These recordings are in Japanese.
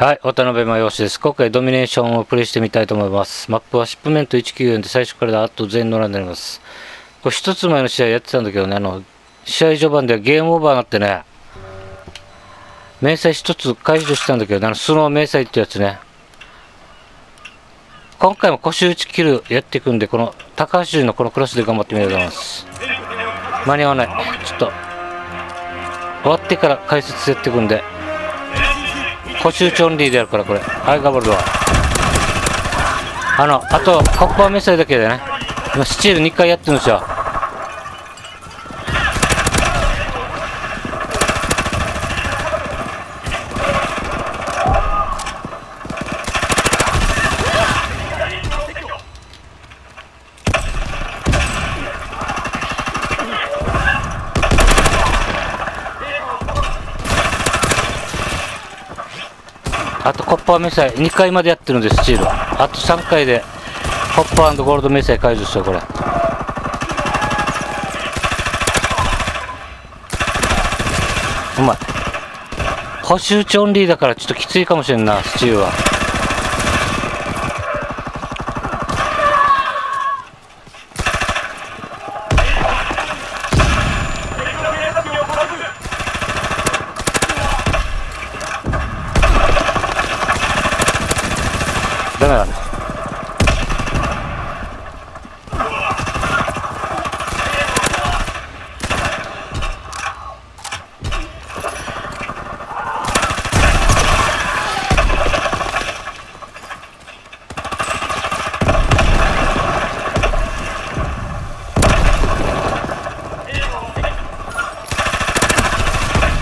はい、渡辺真陽です。今回ドミネーションをプレイしてみたいと思います。マップはシップメント194で最初からだと全の欄になります。これ一つ前の試合やってたんだけどね、あの、試合序盤ではゲームオーバーになってね、明細一つ解除したんだけど、あの、スノー明細ってやつね。今回も腰打ち切るやっていくんで、この高橋のこのクラスで頑張ってみようと思います。間に合わない。ちょっと、終わってから解説やっていくんで、補修チョンリーでやるからこれ。はい頑張るわあのあとコッパーメッセージだけでね。今スチール2回やってるんですよ。あとコッパー迷彩2回までやってるんですスチール。あと3回でコッパーゴールド迷彩解除しようこれうまい補修チオンリーだからちょっときついかもしれんなスチールは。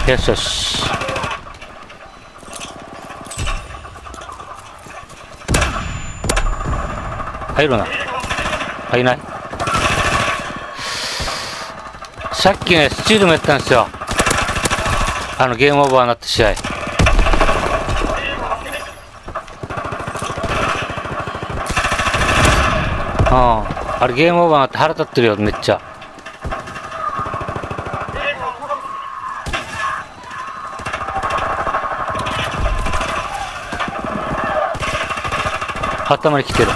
よしよし。入るな。入らない。さっきねスチールもやったんですよ。あのゲームオーバーになった試合。うん。あれゲームオーバーになって腹立ってるよめっちゃ。頭に来てる。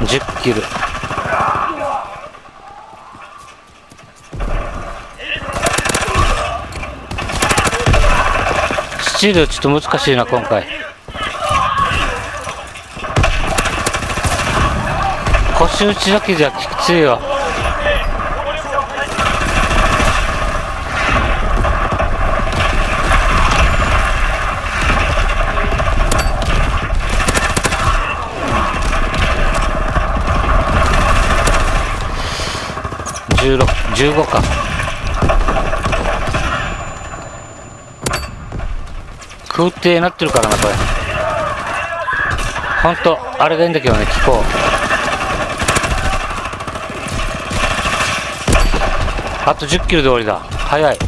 10キルスチールちょっと難しいな今回。腰打ちだけじゃきついよ16 15か。空挺なってるからなこれ。ほんとあれがいいんだけどね聞こう。あと10キロで終わりだ。早い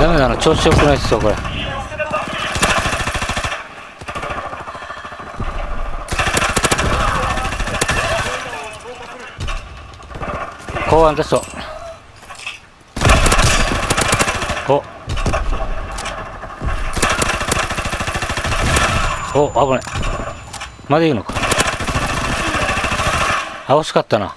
ダメだな調子よくないっすよこれ。公安出そうお。お危ない。まだいいのか。あ惜しかったな。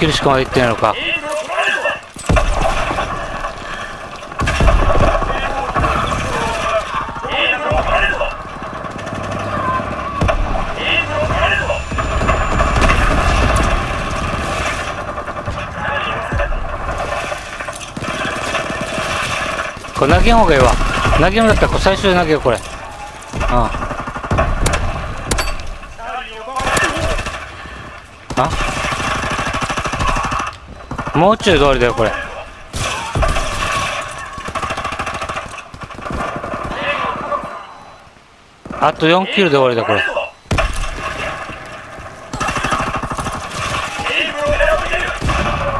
20キロしかまだ行ってないのか。これ投げん方がいいわ。投げんだったら最初で投げよこれ。あああ？もうちょい通りだよこれ。あと4キルで終わりだこれ。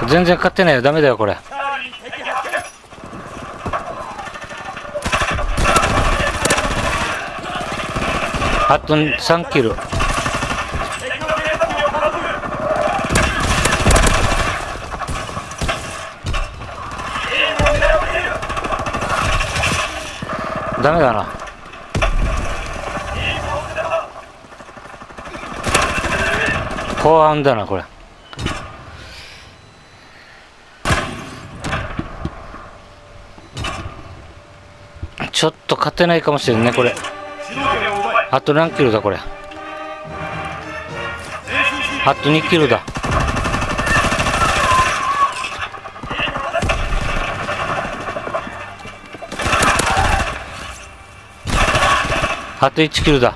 全然勝ってないよダメだよこれ。あと3キル。ダメだな。後半だなこれ。ちょっと勝てないかもしれんねこれ。あと何キロだこれ。あと2キロだ。あと1キロだ。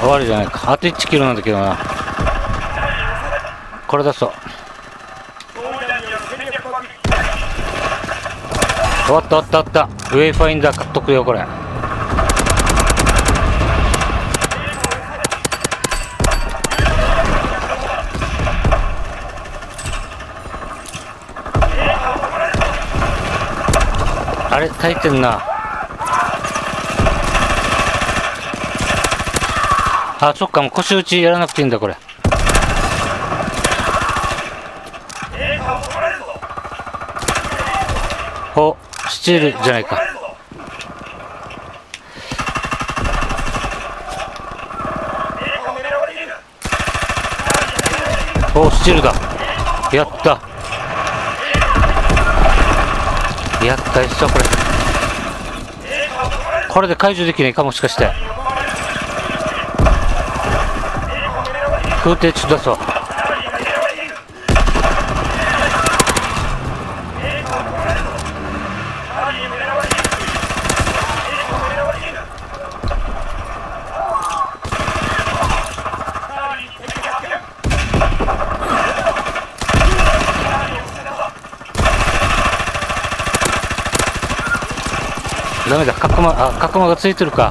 終わりじゃないか。あと1キロなんだけどな。これ出そう。終わった終わった終わった。ウェイファインダー買っとくよこれ。あれ耐えてんな。あそっかもう腰打ちやらなくていいんだこれ。おスチールじゃないか。おスチールだ。やった。厄介っしょこれ。これで解除できないかもしかして。空挺中出そうダメだ。角間あ角間がついてるか。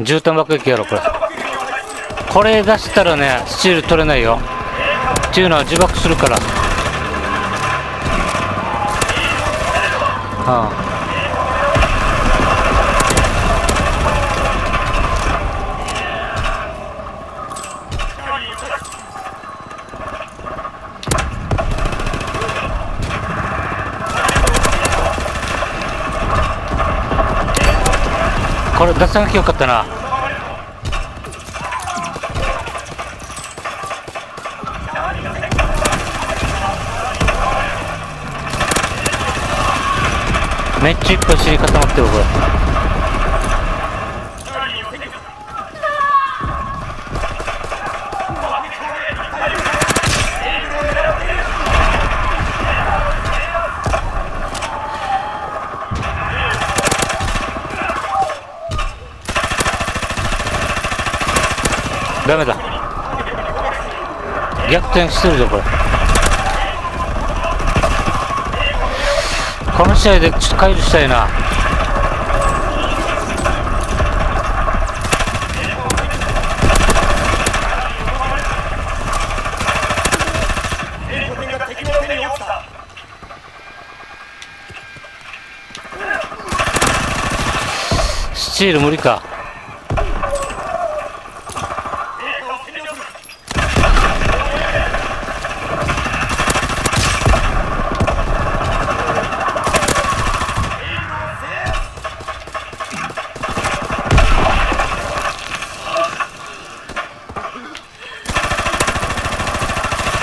絨毯爆撃やろこれ。これ出したらねスチール取れないよ。っていうのは自爆するから。うんこれ出さなきゃよかったな。めっちゃいっぱい尻固まってるこれ。ダメだ。逆転してるぞこれ。この試合でちょっと解除したいな。スチール無理か。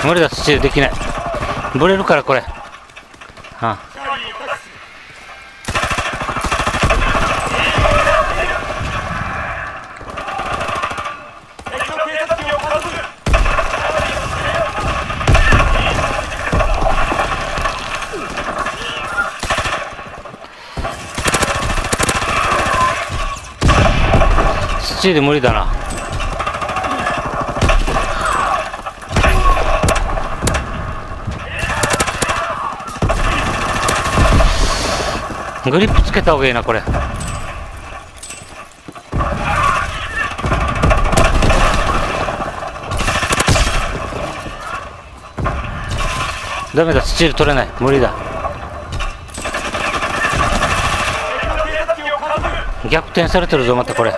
無理だスチールできない。ブレるからこれ。あ。スチール無理だな。グリップつけた方がいいなこれ。ダメだスチール取れない。無理だ。逆転されてるぞまたこれ。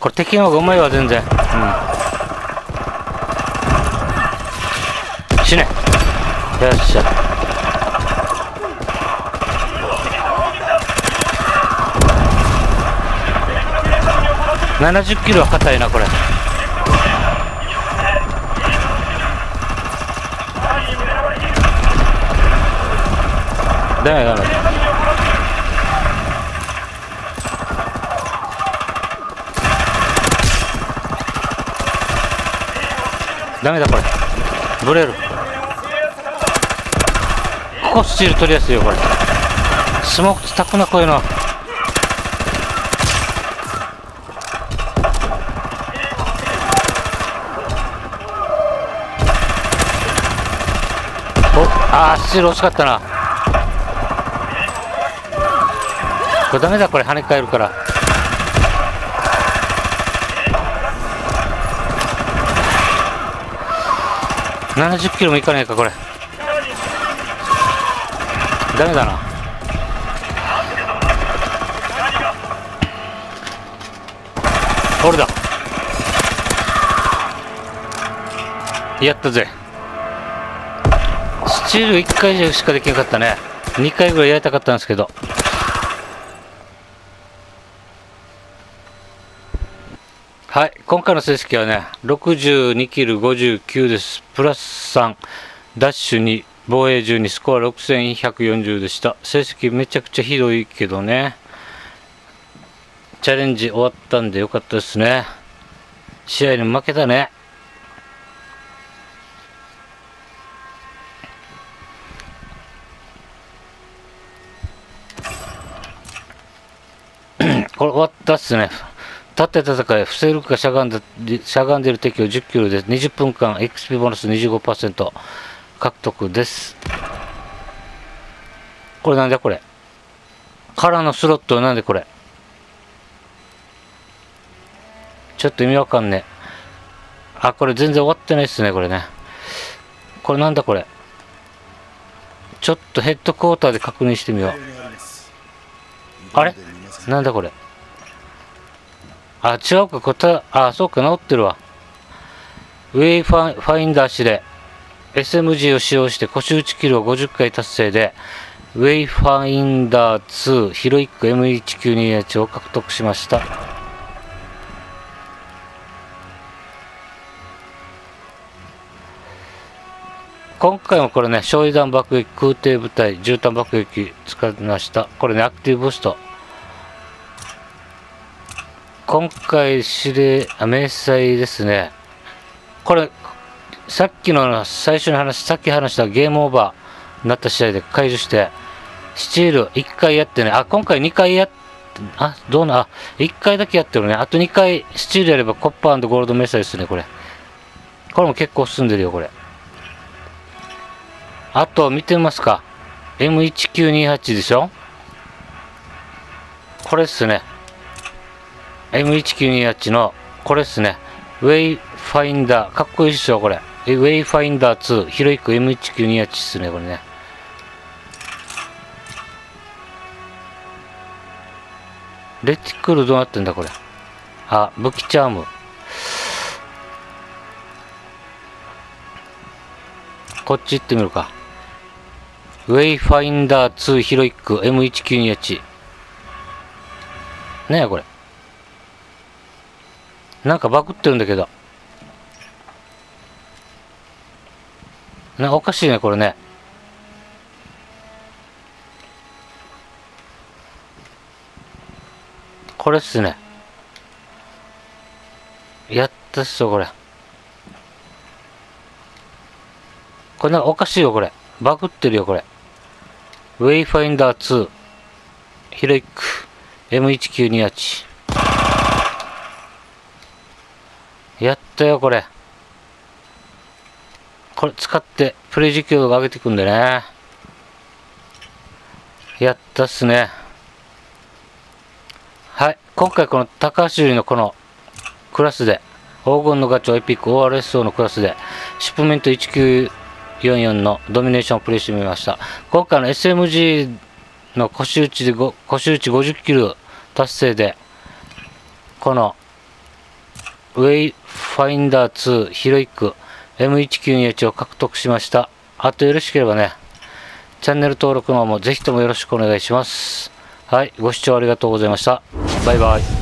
これ敵の方がうまいわ全然。うん死ねよよっしゃ70キロは硬いなこれダメダメダメだこれブレるここスチール取りやすいよこれ。スモークたくなこういうの。おあスチール惜しかったな。これダメだこれ跳ね返るから。70キロもいかないかこれ。ダメだな。俺だ。やったぜ。スチール1回しかできなかったね。2回ぐらいやりたかったんですけど。はい。今回の成績はね62キル59です。プラス3ダッシュ2防衛12スコア6140でした。成績めちゃくちゃひどいけどね。チャレンジ終わったんでよかったですね。試合に負けたね。これ終わったっすね。立って戦い、伏せるかしゃがんでしゃがんでる敵を10キロで20分間 XP ボーナス25%獲得です。これなんだこれ？空のスロットなんでこれ？ちょっと意味わかんねえ。あ、これ全然終わってないっすね、これね。これなんだこれ？ちょっとヘッドクォーターで確認してみよう。あれ？なんだこれ？あ、違うか、こた、あ、そうか、直ってるわ。ウェイファファインダー指令。SMG を使用して腰撃ちキルを50回達成で、ウェイファインダー2ヒロイック M1928 を獲得しました。今回もこれね、焼夷弾爆撃、空挺部隊、絨毯爆撃使いました。これね、アクティブブースト。今回指令、あ、明細ですね。これ、さっきの最初に話さっき話したゲームオーバーになった試合で解除して、スチール1回やってね、あ、今回2回やっあ、どうな、あ、1回だけやってるね。あと2回スチールやればコッパーゴールドメッサですね、これ。これも結構進んでるよ、これ。あと、見てみますか ?M1928 でしょ？これっすね。M1928 の、これっすね。ウェイファインダー、かっこいいっすよ、これ。ウェイファインダー2、ヒロイック M1928 っすね、これね。レティクルどうなってんだ、これ。あ、武器チャーム。こっち行ってみるか。ウェイファインダー2ヒロイック M1928。ねえ、これ。なんかバグってるんだけど。な、おかしいね、これね。これっすね。やったっすよ、これ。これなんかおかしいよ、これ。バグってるよ、これ。ウェイファインダー2。ヒロイック。M1928。やったよ、これ。これ使ってプレイ実況が上げていくんでね。やったっすね。はい。今回この高橋由里のこのクラスで、黄金のガチョウエピック Orso のクラスで、シップメント1944のドミネーションをプレイしてみました。今回の SMG の腰撃ちで、腰撃ち50キル達成で、このウェイファインダー2ヒロイック M1928 を獲得しました。あとよろしければね、チャンネル登録の方もぜひともよろしくお願いします。はい、ご視聴ありがとうございました。バイバイ。